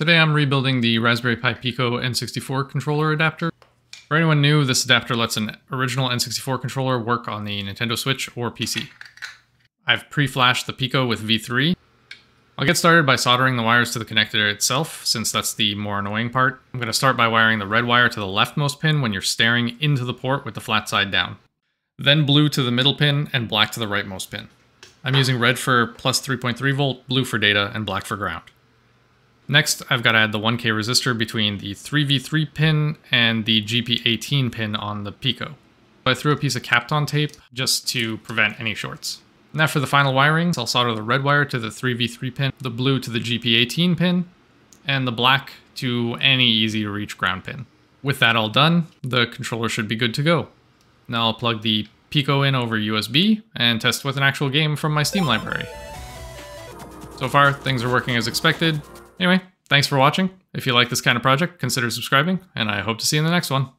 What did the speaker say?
Today I'm rebuilding the Raspberry Pi Pico N64 controller adapter. For anyone new, this adapter lets an original N64 controller work on the Nintendo Switch or PC. I've pre-flashed the Pico with V3. I'll get started by soldering the wires to the connector itself, since that's the more annoying part. I'm going to start by wiring the red wire to the leftmost pin when you're staring into the port with the flat side down. Then blue to the middle pin and black to the rightmost pin. I'm using red for plus 3.3 volt, blue for data, and black for ground. Next, I've got to add the 1K resistor between the 3V3 pin and the GP18 pin on the Pico. I threw a piece of Kapton tape just to prevent any shorts. Now for the final wirings, I'll solder the red wire to the 3V3 pin, the blue to the GP18 pin, and the black to any easy to reach ground pin. With that all done, the controller should be good to go. Now I'll plug the Pico in over USB and test with an actual game from my Steam library. So far, things are working as expected, Anyway, thanks for watching. If you like this kind of project, consider subscribing, and I hope to see you in the next one.